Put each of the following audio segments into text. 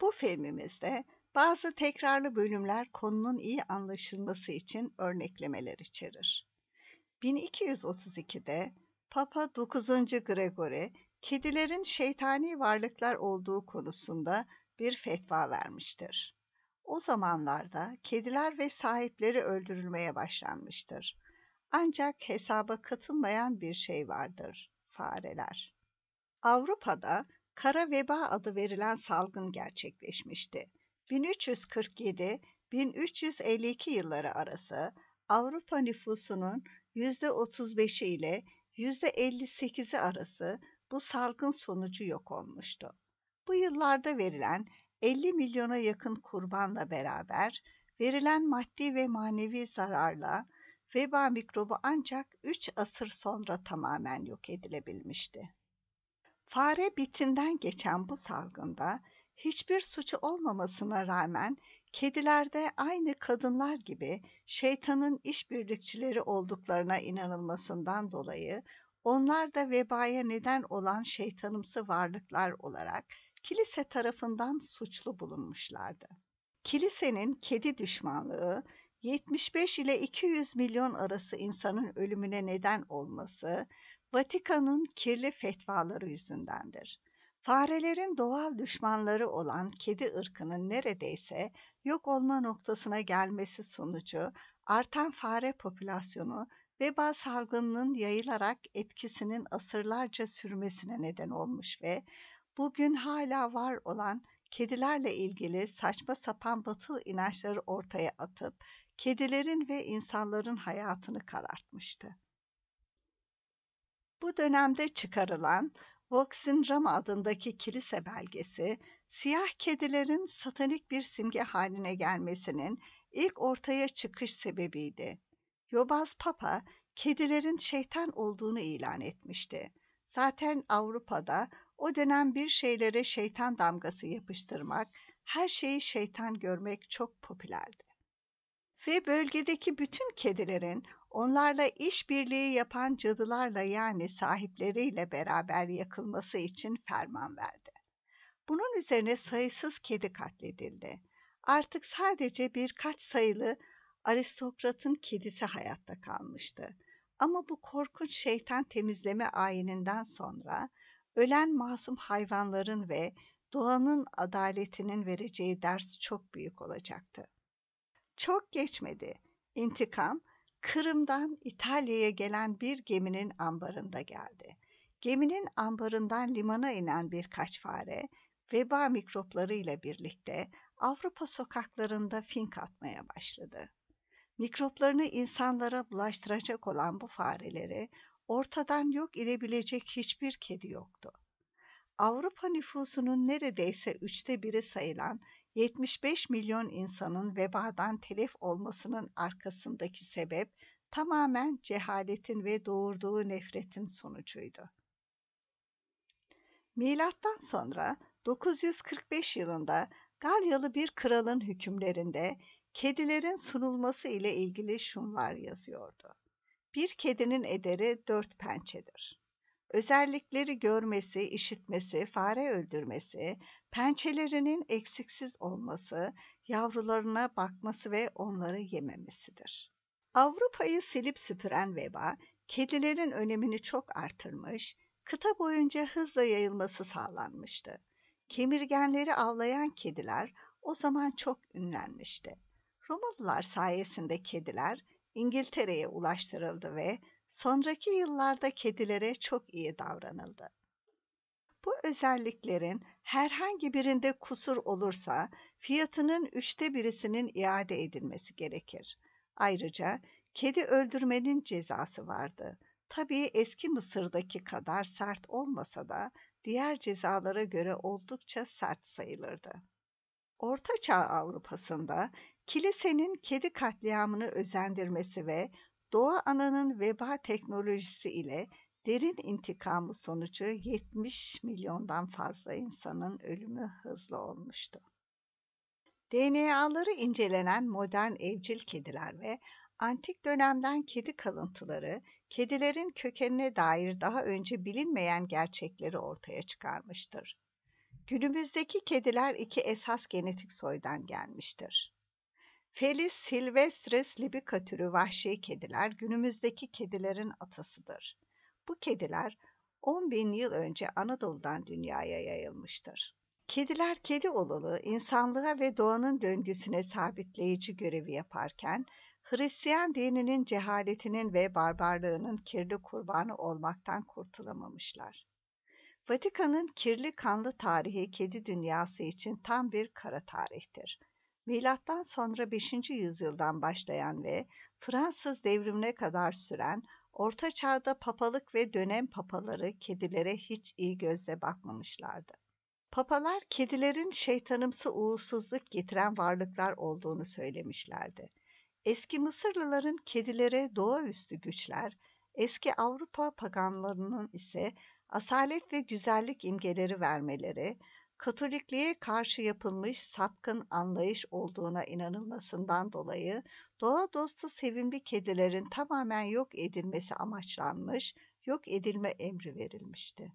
Bu filmimizde bazı tekrarlı bölümler konunun iyi anlaşılması için örneklemeler içerir. 1232'de Papa 9. Gregory, kedilerin şeytani varlıklar olduğu konusunda bir fetva vermiştir. O zamanlarda kediler ve sahipleri öldürülmeye başlanmıştır. Ancak hesaba katılmayan bir şey vardır, fareler. Avrupa'da kara veba adı verilen salgın gerçekleşmişti. 1347-1352 yılları arası Avrupa nüfusunun %35'i ile %58'i arası bu salgın sonucu yok olmuştu. Bu yıllarda verilen 50 milyona yakın kurbanla beraber verilen maddi ve manevi zararla veba mikrobu ancak 3 asır sonra tamamen yok edilebilmişti. Fare bitinden geçen bu salgında hiçbir suçu olmamasına rağmen kedilerde aynı kadınlar gibi şeytanın işbirlikçileri olduklarına inanılmasından dolayı onlar da vebaya neden olan şeytanımsı varlıklar olarak kilise tarafından suçlu bulunmuşlardı. Kilisenin kedi düşmanlığı 75 ile 200 milyon arası insanın ölümüne neden olması Vatikan'ın kirli fetvaları yüzündendir. Farelerin doğal düşmanları olan kedi ırkının neredeyse yok olma noktasına gelmesi sonucu artan fare popülasyonu veba salgınının yayılarak etkisinin asırlarca sürmesine neden olmuş ve bugün hala var olan kedilerle ilgili saçma sapan batıl inançları ortaya atıp kedilerin ve insanların hayatını karartmıştı. Bu dönemde çıkarılan Voxin Rama adındaki kilise belgesi, siyah kedilerin satanik bir simge haline gelmesinin ilk ortaya çıkış sebebiydi. Yobaz Papa, kedilerin şeytan olduğunu ilan etmişti. Zaten Avrupa'da o dönem bir şeylere şeytan damgası yapıştırmak, her şeyi şeytan görmek çok popülerdi. Ve bölgedeki bütün kedilerin onlarla işbirliği yapan cadılarla yani sahipleriyle beraber yakılması için ferman verdi. Bunun üzerine sayısız kedi katledildi. Artık sadece birkaç sayılı aristokratın kedisi hayatta kalmıştı. Ama bu korkunç şeytan temizleme ayininden sonra ölen masum hayvanların ve doğanın adaletinin vereceği ders çok büyük olacaktı. Çok geçmedi. İntikam Kırım'dan İtalya'ya gelen bir geminin ambarında geldi. Geminin ambarından limana inen birkaç fare veba mikroplarıyla birlikte Avrupa sokaklarında fink atmaya başladı. Mikroplarını insanlara bulaştıracak olan bu fareleri ortadan yok edebilecek hiçbir kedi yoktu. Avrupa nüfusunun neredeyse üçte biri sayılan 75 milyon insanın vebadan telef olmasının arkasındaki sebep tamamen cehaletin ve doğurduğu nefretin sonucuydu. Milattan sonra 945 yılında Galyalı bir kralın hükümlerinde kedilerin sunulması ile ilgili şunlar yazıyordu. Bir kedinin ederi dört pençedir. Özellikleri görmesi, işitmesi, fare öldürmesi, pençelerinin eksiksiz olması, yavrularına bakması ve onları yememesidir. Avrupa'yı silip süpüren veba, kedilerin önemini çok artırmış, kıta boyunca hızla yayılması sağlanmıştı. Kemirgenleri avlayan kediler o zaman çok ünlenmişti. Romalılar sayesinde kediler İngiltere'ye ulaştırıldı ve sonraki yıllarda kedilere çok iyi davranıldı. Bu özelliklerin herhangi birinde kusur olursa fiyatının üçte birisinin iade edilmesi gerekir. Ayrıca kedi öldürmenin cezası vardı. Tabii eski Mısır'daki kadar sert olmasa da diğer cezalara göre oldukça sert sayılırdı. Orta Çağ Avrupa'sında kilisenin kedi katliamını özendirmesi ve Doğa Ana'nın veba teknolojisi ile derin intikamı sonucu 70 milyondan fazla insanın ölümü hızlı olmuştu. DNA'ları incelenen modern evcil kediler ve antik dönemden kedi kalıntıları, kedilerin kökenine dair daha önce bilinmeyen gerçekleri ortaya çıkarmıştır. Günümüzdeki kediler iki esas genetik soydan gelmiştir. Felis silvestris libica türü vahşi kediler günümüzdeki kedilerin atasıdır. Bu kediler 10 bin yıl önce Anadolu'dan dünyaya yayılmıştır. Kediler kedi olalı insanlığa ve doğanın döngüsüne sabitleyici görevi yaparken Hristiyan dininin cehaletinin ve barbarlığının kirli kurbanı olmaktan kurtulamamışlar. Vatikan'ın kirli kanlı tarihi kedi dünyası için tam bir kara tarihtir. Milattan sonra 5. yüzyıldan başlayan ve Fransız devrimine kadar süren Orta Çağ'da papalık ve dönem papaları kedilere hiç iyi gözle bakmamışlardı. Papalar kedilerin şeytanımsı uğursuzluk getiren varlıklar olduğunu söylemişlerdi. Eski Mısırlıların kedilere doğaüstü güçler, eski Avrupa paganlarının ise asalet ve güzellik imgeleri vermeleri, Katolikliğe karşı yapılmış sapkın anlayış olduğuna inanılmasından dolayı doğa dostu sevimli kedilerin tamamen yok edilmesi amaçlanmış, yok edilme emri verilmişti.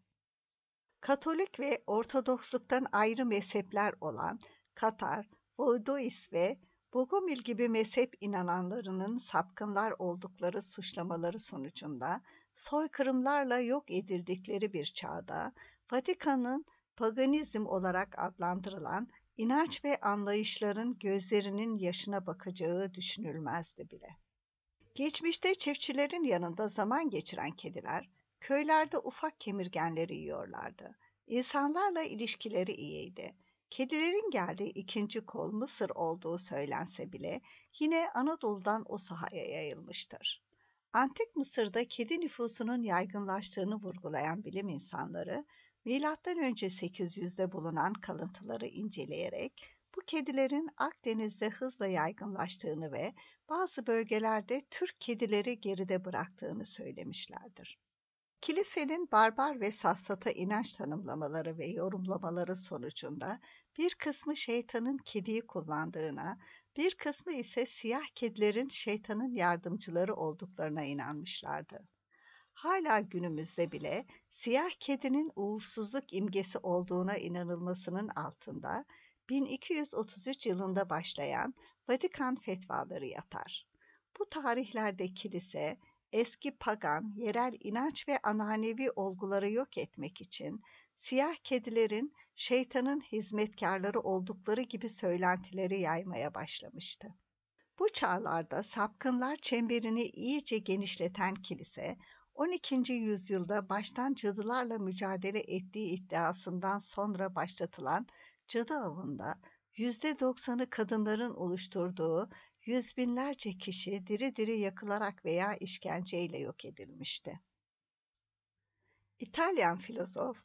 Katolik ve Ortodoksluktan ayrı mezhepler olan Katar, Voduist ve Bogomil gibi mezhep inananlarının sapkınlar oldukları suçlamaları sonucunda soykırımlarla yok edildikleri bir çağda Vatikan'ın paganizm olarak adlandırılan inanç ve anlayışların gözlerinin yaşına bakacağı düşünülmezdi bile. Geçmişte çiftçilerin yanında zaman geçiren kediler köylerde ufak kemirgenleri yiyorlardı. İnsanlarla ilişkileri iyiydi. Kedilerin geldiği ikinci kol Mısır olduğu söylense bile yine Anadolu'dan o sahaya yayılmıştır. Antik Mısır'da kedi nüfusunun yaygınlaştığını vurgulayan bilim insanları, M.Ö. 800'de bulunan kalıntıları inceleyerek bu kedilerin Akdeniz'de hızla yaygınlaştığını ve bazı bölgelerde Türk kedileri geride bıraktığını söylemişlerdir. Kilisenin barbar ve safsata inanç tanımlamaları ve yorumlamaları sonucunda bir kısmı şeytanın kediyi kullandığına, bir kısmı ise siyah kedilerin şeytanın yardımcıları olduklarına inanmışlardı. Hala günümüzde bile siyah kedinin uğursuzluk imgesi olduğuna inanılmasının altında 1233 yılında başlayan Vatikan fetvaları yatar. Bu tarihlerde kilise eski pagan, yerel inanç ve ananevi olguları yok etmek için siyah kedilerin şeytanın hizmetkarları oldukları gibi söylentileri yaymaya başlamıştı. Bu çağlarda sapkınlar çemberini iyice genişleten kilise, 12. yüzyılda baştan cadılarla mücadele ettiği iddiasından sonra başlatılan cadı avında %90'ı kadınların oluşturduğu yüz binlerce kişi diri diri yakılarak veya işkenceyle yok edilmişti. İtalyan filozof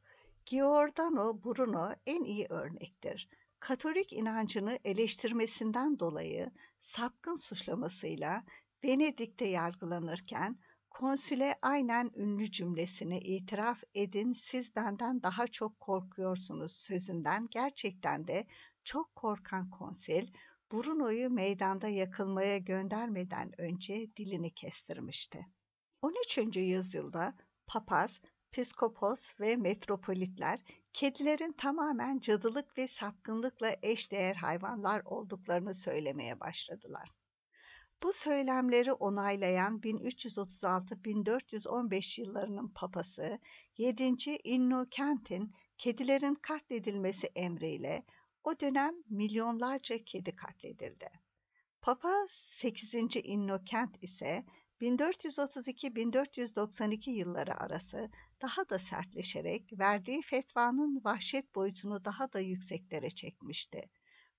Giordano Bruno en iyi örnektir. Katolik inancını eleştirmesinden dolayı sapkın suçlamasıyla Venedik'te yargılanırken konsüle aynen ünlü cümlesini itiraf edin siz benden daha çok korkuyorsunuz sözünden gerçekten de çok korkan konsil Bruno'yu meydanda yakılmaya göndermeden önce dilini kestirmişti. 13. yüzyılda papaz, piskopos ve metropolitler kedilerin tamamen cadılık ve sapkınlıkla eşdeğer hayvanlar olduklarını söylemeye başladılar. Bu söylemleri onaylayan 1336-1415 yıllarının papası 7. Innokent'in kedilerin katledilmesi emriyle o dönem milyonlarca kedi katledildi. Papa 8. Innokent ise 1432-1492 yılları arası daha da sertleşerek verdiği fetvanın vahşet boyutunu daha da yükseklere çekmişti.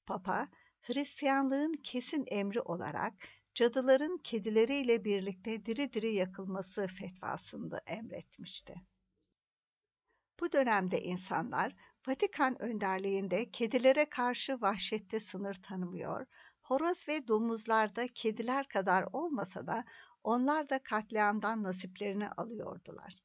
Papa, Hristiyanlığın kesin emri olarak cadıların kedileriyle birlikte diri diri yakılması fetvasını emretmişti. Bu dönemde insanlar Vatikan önderliğinde kedilere karşı vahşette sınır tanımıyor, horoz ve domuzlarda kediler kadar olmasa da onlar da katliamdan nasiplerini alıyordular.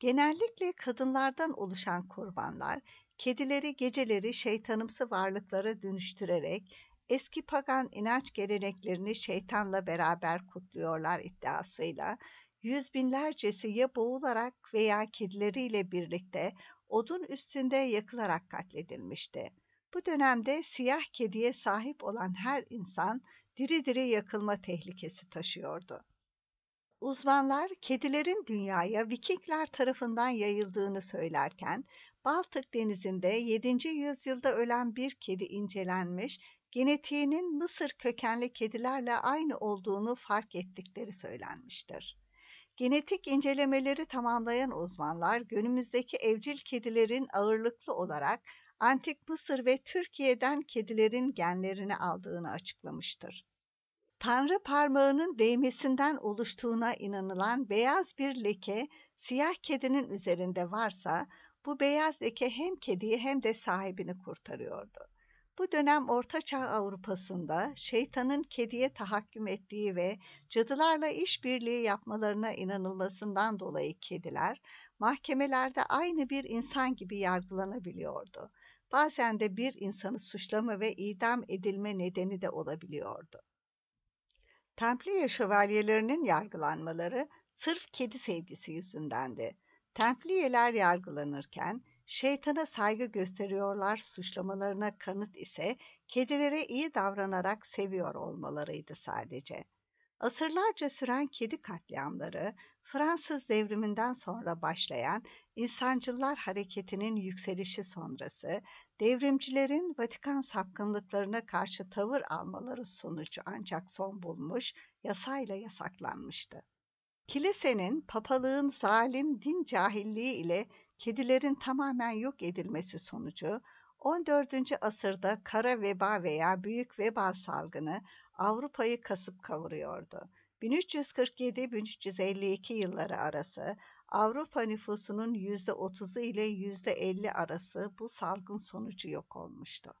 Genellikle kadınlardan oluşan kurbanlar, kedileri geceleri şeytanımsı varlıklara dönüştürerek eski pagan inanç geleneklerini şeytanla beraber kutluyorlar iddiasıyla yüz binlercesi ya boğularak veya kedileriyle birlikte odun üstünde yakılarak katledilmişti. Bu dönemde siyah kediye sahip olan her insan diri diri yakılma tehlikesi taşıyordu. Uzmanlar kedilerin dünyaya Vikingler tarafından yayıldığını söylerken Baltık denizinde 7. yüzyılda ölen bir kedi incelenmiş, genetiğinin Mısır kökenli kedilerle aynı olduğunu fark ettikleri söylenmiştir. Genetik incelemeleri tamamlayan uzmanlar günümüzdeki evcil kedilerin ağırlıklı olarak Antik Mısır ve Türkiye'den kedilerin genlerini aldığını açıklamıştır. Tanrı parmağının değmesinden oluştuğuna inanılan beyaz bir leke siyah kedinin üzerinde varsa bu beyaz leke hem kediyi hem de sahibini kurtarıyordu. Bu dönem Ortaçağ Avrupa'sında şeytanın kediye tahakküm ettiği ve cadılarla işbirliği yapmalarına inanılmasından dolayı kediler mahkemelerde aynı bir insan gibi yargılanabiliyordu. Bazen de bir insanı suçlama ve idam edilme nedeni de olabiliyordu. Templiye şövalyelerinin yargılanmaları sırf kedi sevgisi yüzündendi. Templiyeler yargılanırken şeytana saygı gösteriyorlar suçlamalarına kanıt ise kedilere iyi davranarak seviyor olmalarıydı sadece. Asırlarca süren kedi katliamları Fransız devriminden sonra başlayan insancıllar hareketinin yükselişi sonrası devrimcilerin Vatikan sapkınlıklarına karşı tavır almaları sonucu ancak son bulmuş, yasayla yasaklanmıştı. Kilisenin papalığın zalim din cahilliği ile kedilerin tamamen yok edilmesi sonucu 14. asırda kara veba veya büyük veba salgını Avrupa'yı kasıp kavuruyordu. 1347-1352 yılları arası Avrupa nüfusunun %30'u ile %50 arası bu salgın sonucu yok olmuştu.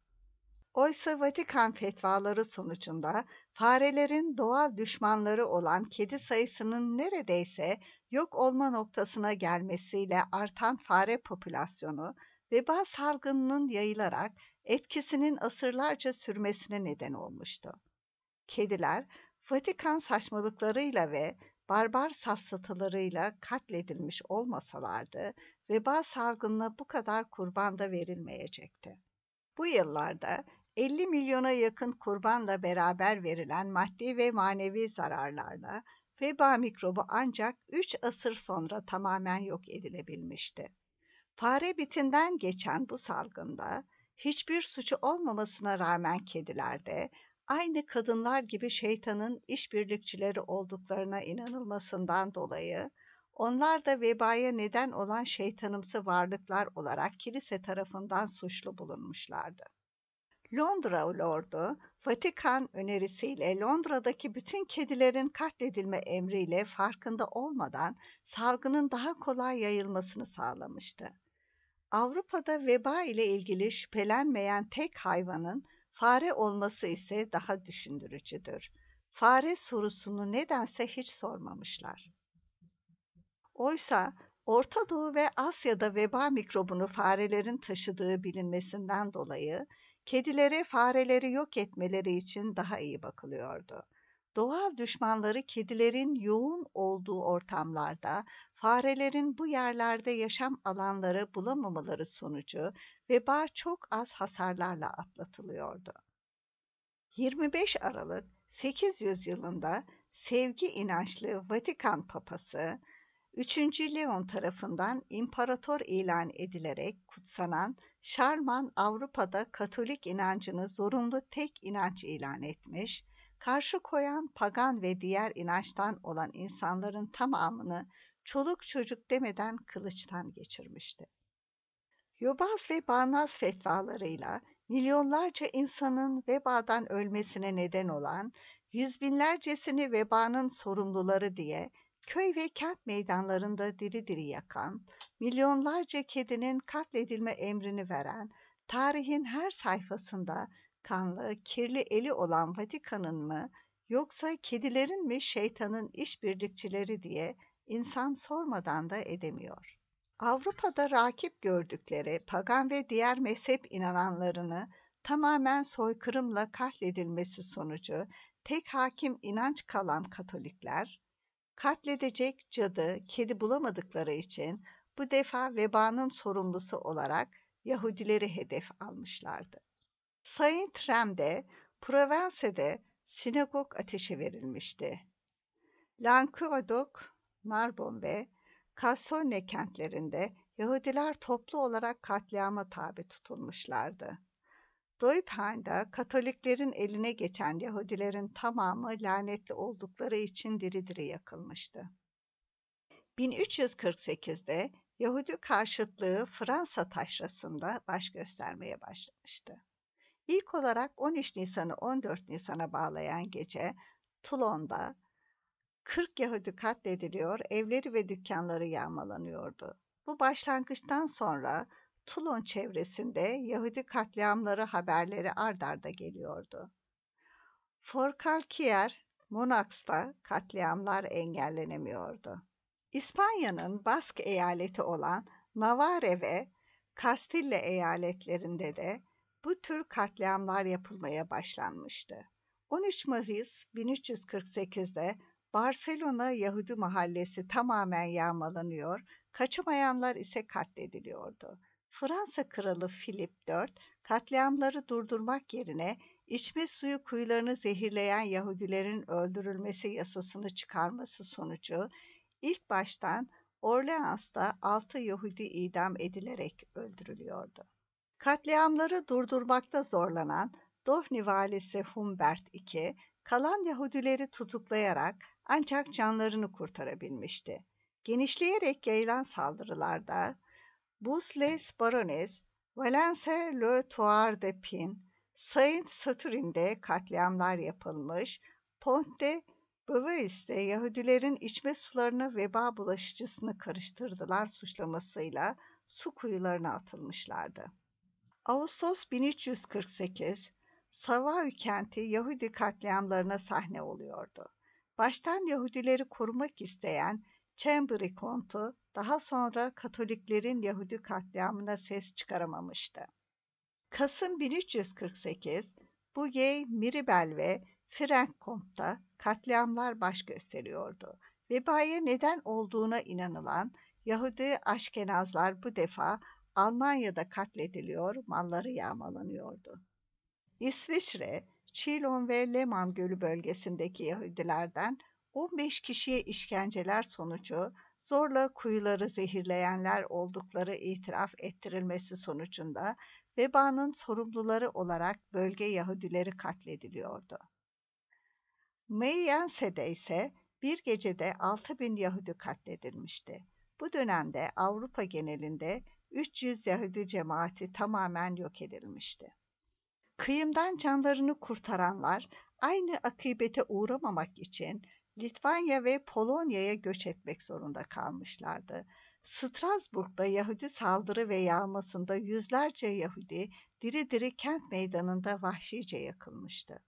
Oysa Vatikan fetvaları sonucunda farelerin doğal düşmanları olan kedi sayısının neredeyse yok olma noktasına gelmesiyle artan fare popülasyonu veba salgınının yayılarak etkisinin asırlarca sürmesine neden olmuştu. Kediler Vatikan saçmalıklarıyla ve barbar safsatalarıyla katledilmiş olmasalardı veba salgınına bu kadar kurban da verilmeyecekti. Bu yıllarda 50 milyona yakın kurbanla beraber verilen maddi ve manevi zararlarla veba mikrobu ancak 3 asır sonra tamamen yok edilebilmişti. Fare bitinden geçen bu salgında hiçbir suçu olmamasına rağmen kedilerde aynı kadınlar gibi şeytanın işbirlikçileri olduklarına inanılmasından dolayı onlar da vebaya neden olan şeytanımsı varlıklar olarak kilise tarafından suçlu bulunmuşlardı. Londra Lordu, Vatikan önerisiyle Londra'daki bütün kedilerin katledilme emriyle farkında olmadan salgının daha kolay yayılmasını sağlamıştı. Avrupa'da veba ile ilgili şüphelenmeyen tek hayvanın fare olması ise daha düşündürücüdür. Fare sorusunu nedense hiç sormamışlar. Oysa Orta Doğu ve Asya'da veba mikrobunu farelerin taşıdığı bilinmesinden dolayı kedilere fareleri yok etmeleri için daha iyi bakılıyordu. Doğal düşmanları kedilerin yoğun olduğu ortamlarda farelerin bu yerlerde yaşam alanları bulamamaları sonucu veba çok az hasarlarla atlatılıyordu. 25 Aralık 800 yılında sevgi inançlı Vatikan Papası 3. Leon tarafından imparator ilan edilerek kutsanan Şarman Avrupa'da Katolik inancını zorunlu tek inanç ilan etmiş, karşı koyan pagan ve diğer inançtan olan insanların tamamını çoluk çocuk demeden kılıçtan geçirmişti. Yobaz ve Bağnaz fetvalarıyla milyonlarca insanın vebadan ölmesine neden olan yüz binlercesini vebanın sorumluları diye köy ve kent meydanlarında diri diri yakan, milyonlarca kedinin katledilme emrini veren, tarihin her sayfasında kanlı, kirli eli olan Vatikan'ın mı yoksa kedilerin mi şeytanın işbirlikçileri diye insan sormadan da edemiyor. Avrupa'da rakip gördükleri pagan ve diğer mezhep inananlarını tamamen soykırımla katledilmesi sonucu tek hakim inanç kalan Katolikler, katledecek cadı, kedi bulamadıkları için bu defa vebanın sorumlusu olarak Yahudileri hedef almışlardı. Saint Rem'de, Provence'de sinagog ateşe verilmişti. Languedoc, Narbon ve Cassone kentlerinde Yahudiler toplu olarak katliama tabi tutulmuşlardı. Doyphane'da Katoliklerin eline geçen Yahudilerin tamamı lanetli oldukları için diri diri yakılmıştı. 1348'de Yahudi karşıtlığı Fransa taşrasında baş göstermeye başlamıştı. İlk olarak 13 Nisan'ı 14 Nisan'a bağlayan gece Toulon'da 40 Yahudi katlediliyor, evleri ve dükkanları yağmalanıyordu. Bu başlangıçtan sonra Toulon çevresinde Yahudi katliamları haberleri ard arda geliyordu. Forcalquier, Monax'ta katliamlar engellenemiyordu. İspanya'nın Bask eyaleti olan Navarre ve Castille eyaletlerinde de bu tür katliamlar yapılmaya başlanmıştı. 13 Mayıs 1348'de Barcelona Yahudi mahallesi tamamen yağmalanıyor, kaçamayanlar ise katlediliyordu. Fransa Kralı Philip IV, katliamları durdurmak yerine içme suyu kuyularını zehirleyen Yahudilerin öldürülmesi yasasını çıkarması sonucu ilk baştan Orleans'ta 6 Yahudi idam edilerek öldürülüyordu. Katliamları durdurmakta zorlanan Dofni valisi Humbert II, kalan Yahudileri tutuklayarak ancak canlarını kurtarabilmişti. Genişleyerek yayılan saldırılarda Busles Barones, Valence Le Tour de Pin, Saint Saturin'de katliamlar yapılmış, Pont de Beauvois'te Yahudilerin içme sularına veba bulaşıcısını karıştırdılar suçlamasıyla su kuyularına atılmışlardı. Ağustos 1348, Savaü kenti Yahudi katliamlarına sahne oluyordu. Baştan Yahudileri korumak isteyen Chambry kontu daha sonra Katoliklerin Yahudi katliamına ses çıkaramamıştı. Kasım 1348, Bugey, Miribel ve Frankont'ta katliamlar baş gösteriyordu. Vebaya neden olduğuna inanılan Yahudi Aşkenazlar bu defa Almanya'da katlediliyor, malları yağmalanıyordu. İsviçre, Çilon ve Leman Gölü bölgesindeki Yahudilerden 15 kişiye işkenceler sonucu zorla kuyuları zehirleyenler oldukları itiraf ettirilmesi sonucunda vebanın sorumluları olarak bölge Yahudileri katlediliyordu. Meyyense'de ise bir gecede 6 bin Yahudi katledilmişti. Bu dönemde Avrupa genelinde 300 Yahudi cemaati tamamen yok edilmişti. Kıyımdan canlarını kurtaranlar aynı akıbete uğramamak için Litvanya ve Polonya'ya göç etmek zorunda kalmışlardı. Strasbourg'da Yahudi saldırı ve yağmasında yüzlerce Yahudi diri diri kent meydanında vahşice yakılmıştı.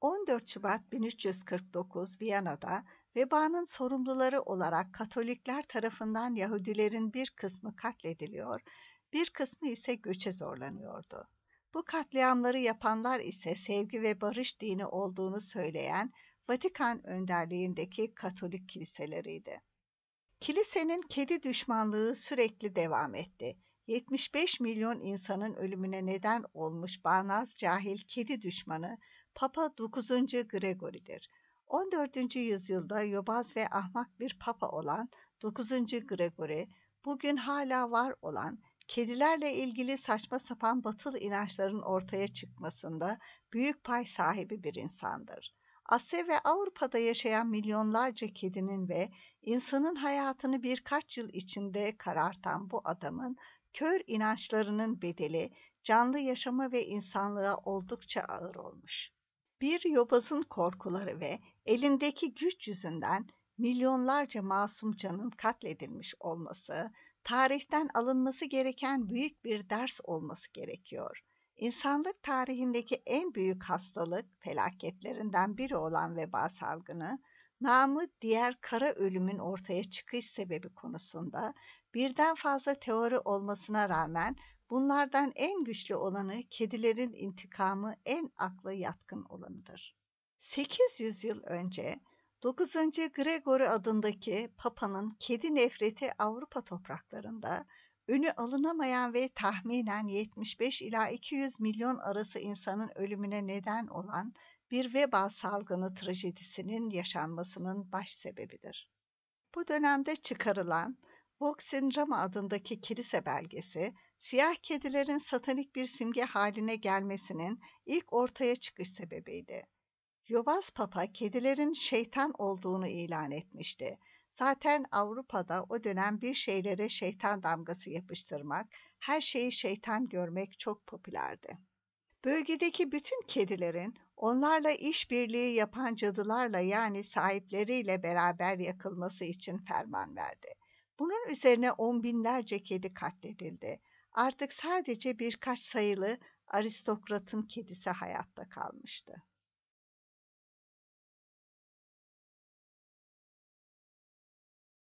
14 Şubat 1349 Viyana'da vebanın sorumluları olarak Katolikler tarafından Yahudilerin bir kısmı katlediliyor, bir kısmı ise göçe zorlanıyordu. Bu katliamları yapanlar ise sevgi ve barış dini olduğunu söyleyen Vatikan önderliğindeki Katolik kiliseleriydi. Kilisenin kedi düşmanlığı sürekli devam etti. 75 milyon insanın ölümüne neden olmuş bağnaz cahil kedi düşmanı Papa 9. Gregory'dir. 14. yüzyılda yobaz ve ahmak bir papa olan 9. Gregory, bugün hala var olan kedilerle ilgili saçma sapan batıl inançların ortaya çıkmasında büyük pay sahibi bir insandır. Asya ve Avrupa'da yaşayan milyonlarca kedinin ve insanın hayatını birkaç yıl içinde karartan bu adamın kör inançlarının bedeli canlı yaşama ve insanlığa oldukça ağır olmuş. Bir yobazın korkuları ve elindeki güç yüzünden milyonlarca masum canın katledilmiş olması, tarihten alınması gereken büyük bir ders olması gerekiyor. İnsanlık tarihindeki en büyük hastalık felaketlerinden biri olan veba salgını, namı diğer kara ölümün ortaya çıkış sebebi konusunda birden fazla teori olmasına rağmen bunlardan en güçlü olanı kedilerin intikamı en aklı yatkın olanıdır. 800 yıl önce 9. Gregory adındaki Papa'nın kedi nefreti Avrupa topraklarında önü alınamayan ve tahminen 75 ila 200 milyon arası insanın ölümüne neden olan bir veba salgını trajedisinin yaşanmasının baş sebebidir. Bu dönemde çıkarılan Voxin Rama adındaki kilise belgesi, siyah kedilerin satanik bir simge haline gelmesinin ilk ortaya çıkış sebebiydi. Yobaz Papa kedilerin şeytan olduğunu ilan etmişti. Zaten Avrupa'da o dönem bir şeylere şeytan damgası yapıştırmak, her şeyi şeytan görmek çok popülerdi. Bölgedeki bütün kedilerin onlarla işbirliği yapan cadılarla yani sahipleriyle beraber yakılması için ferman verdi. Bunun üzerine on binlerce kedi katledildi. Artık sadece birkaç sayılı aristokratın kedisi hayatta kalmıştı.